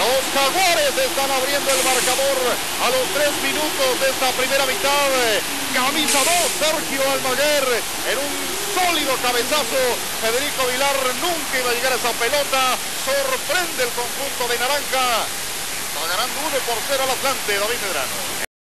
Los Jaguares están abriendo el marcador a los tres minutos de esta primera mitad. Camisa 2, Sergio Almaguer en un sólido cabezazo. Federico Vilar nunca iba a llegar a esa pelota. Sorprende el conjunto de Naranja. Está ganando 1 por 0 al Atlante, David Medrano.